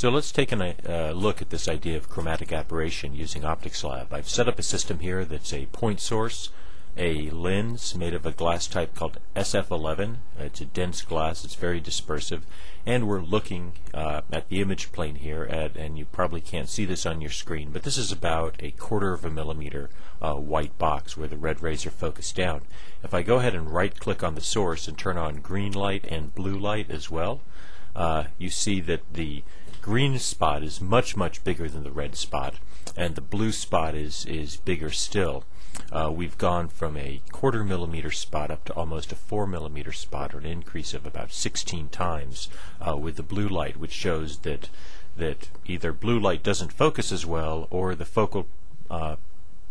So let's take a uh, look at this idea of chromatic aberration using OpticsLab. I've set up a system here that's a point source, a lens made of a glass type called SF11. It's a dense glass, it's very dispersive, and we're looking uh, at the image plane here, at, and you probably can't see this on your screen, but this is about a quarter of a millimeter uh, white box where the red rays are focused down. If I go ahead and right click on the source and turn on green light and blue light as well, uh, you see that the green spot is much, much bigger than the red spot, and the blue spot is, is bigger still. Uh, we've gone from a quarter millimeter spot up to almost a four millimeter spot, or an increase of about 16 times uh, with the blue light, which shows that that either blue light doesn't focus as well, or the focal uh,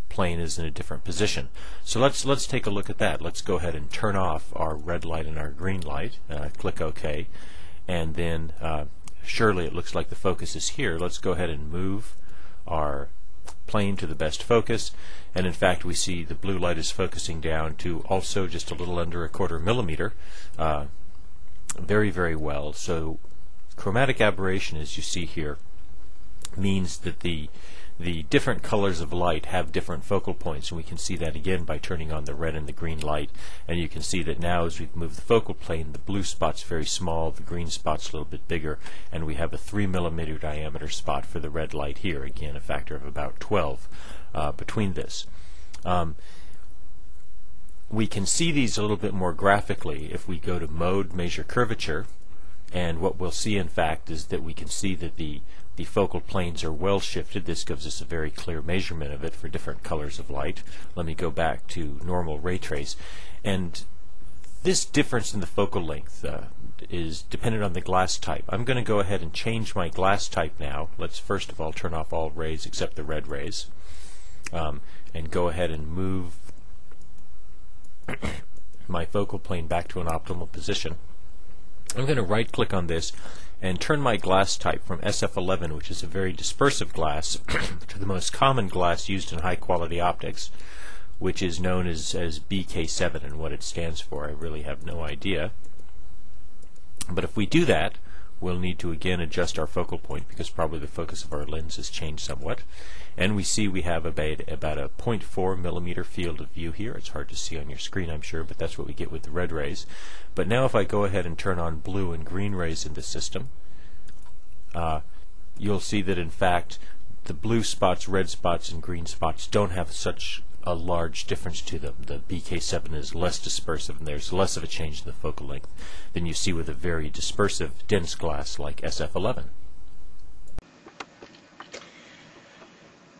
plane is in a different position. So let's let's take a look at that. Let's go ahead and turn off our red light and our green light. Uh, click OK, and then uh, surely it looks like the focus is here. Let's go ahead and move our plane to the best focus. And in fact we see the blue light is focusing down to also just a little under a quarter millimeter. Uh, very very well. So chromatic aberration as you see here means that the the different colors of light have different focal points and we can see that again by turning on the red and the green light. And you can see that now as we've moved the focal plane the blue spot's very small the green spot's a little bit bigger and we have a 3 millimeter diameter spot for the red light here again a factor of about 12 uh, between this. Um, we can see these a little bit more graphically if we go to mode measure curvature and what we'll see in fact is that we can see that the the focal planes are well shifted. This gives us a very clear measurement of it for different colors of light. Let me go back to normal ray trace. And this difference in the focal length uh, is dependent on the glass type. I'm going to go ahead and change my glass type now. Let's first of all turn off all rays except the red rays. Um, and go ahead and move my focal plane back to an optimal position. I'm going to right click on this and turn my glass type from SF11, which is a very dispersive glass, to the most common glass used in high quality optics, which is known as, as BK7 and what it stands for. I really have no idea. But if we do that, we'll need to again adjust our focal point because probably the focus of our lens has changed somewhat. And we see we have about, about a 0.4 millimeter field of view here. It's hard to see on your screen, I'm sure, but that's what we get with the red rays. But now if I go ahead and turn on blue and green rays in the system, uh, you'll see that in fact the blue spots, red spots, and green spots don't have such a large difference to them. The BK7 is less dispersive and there's less of a change in the focal length than you see with a very dispersive dense glass like SF11.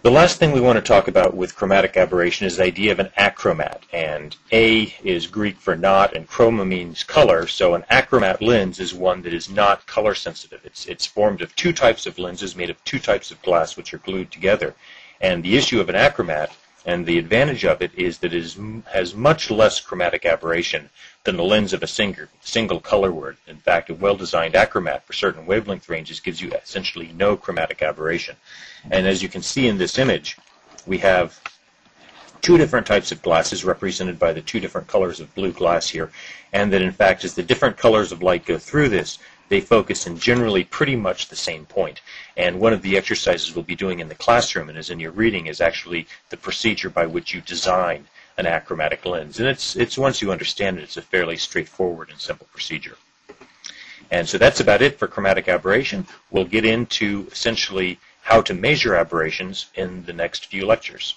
The last thing we want to talk about with chromatic aberration is the idea of an achromat. And A is Greek for not, and chroma means color. So an achromat lens is one that is not color sensitive. It's, it's formed of two types of lenses made of two types of glass which are glued together. And the issue of an achromat and the advantage of it is that it is, has much less chromatic aberration than the lens of a single, single color word. In fact, a well-designed achromat for certain wavelength ranges gives you essentially no chromatic aberration. And as you can see in this image, we have two different types of glasses represented by the two different colors of blue glass here, and that in fact as the different colors of light go through this, they focus in generally pretty much the same point. And one of the exercises we'll be doing in the classroom and as in your reading is actually the procedure by which you design an achromatic lens. And it's, it's once you understand it, it's a fairly straightforward and simple procedure. And so that's about it for chromatic aberration. We'll get into essentially how to measure aberrations in the next few lectures.